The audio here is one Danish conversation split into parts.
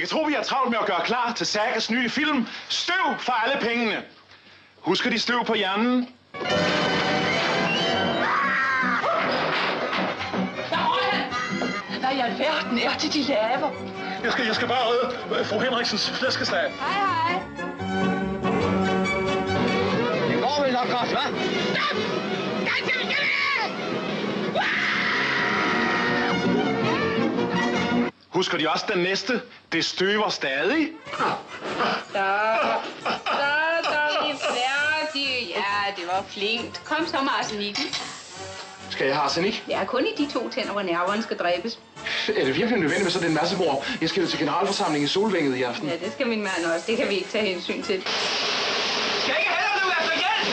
Jeg tror, vi har travlt med at gøre klar til Sagas nye film. Støv for alle pengene. Husker de støv på hjernen? Hvad i alverden er det, de laver? Jeg skal, jeg skal bare redde fru Henriksens flæskesteg. Hej, hej. Det går vel nok godt, hva'? Husker de også den næste? Det støver stadig. Så, så, så er vi færdige. Ja, det var flinkt. Kom så, Marcenikken. Skal jeg have arsenik? Er kun i de to tænder, hvor nerverne skal dræbes. Er det virkelig nødvendigt med sådan en masse mor? Jeg skal jo til generalforsamling i Solvænget i aften. Ja, det skal min mand også. Det kan vi ikke tage hensyn til. Skal ikke heller løbe efter hjælp?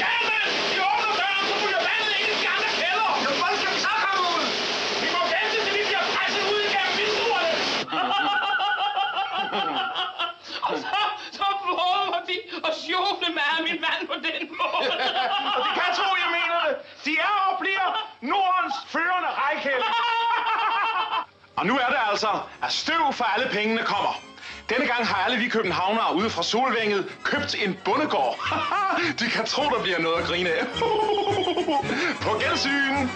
Hjælpen! De åbner døren, så ryger vandet ind i de andre kælder! Jo, hvordan skal vi så komme ud? Vi må vente, til vi bliver presset ud igennem vinduerne! Og så, så prøver de at sjofle med min mand på den måde. Og de kan tro, jeg mener det. De er og bliver Nordens førende rejkælde. Og nu er det altså, at støv for alle pengene kommer. Denne gang har alle vi københavnere ude fra Solvænget købt en bondegård. de kan tro, der bliver noget at grine af. På gensyn.